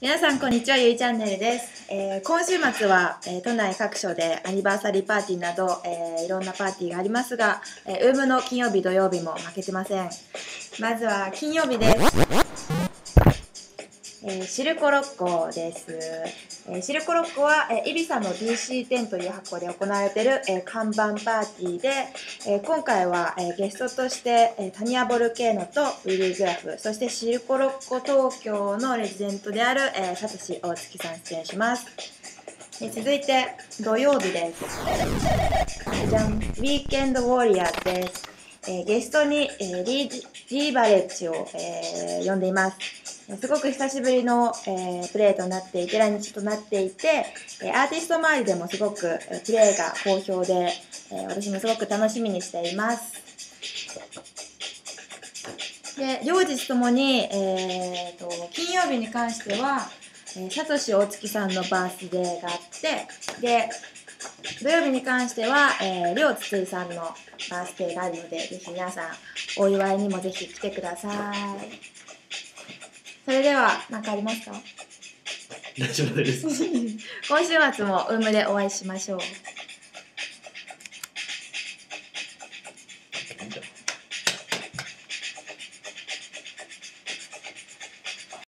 皆さんこんにちはゆいチャンネルです、えー今週末は、えー都内各所でアニバーサリーパーティーなど、えーいろんなパーティーがありますが、えー、ウームの金曜日土曜日も負けてません。まずは金曜日です。シルコロッコです、えーシルコロッコは、えーイビサの DC10 という箱で行われている、えー看板パーティーで、えー今回は、えーゲストとして、えータニア・ボルケーノとウィリー・グラフそしてシルコロッコ東京のレジデントである、えーサトシ大月さん出演します。えー続いて土曜日です。じゃん。ウィーケンド・ウォリアーです。えーゲストに、えーリー・ジーバレッジを、えー呼んでいます。すごく久しぶりの、えープレーとなっていて、来日となっていて、えーアーティスト周りでもすごく、えープレーが好評で、えー私もすごく楽しみにしています。で、両日ともに、えーと、金曜日に関しては、えーサトシ大月さんのバースデーがあって、で、土曜日に関しては、えー、りょうつついさんのバースデーがあるので、ぜひ皆さん、お祝いにもぜひ来てください。それでは、何かありますか？大丈夫です。今週末もウームでお会いしましょう。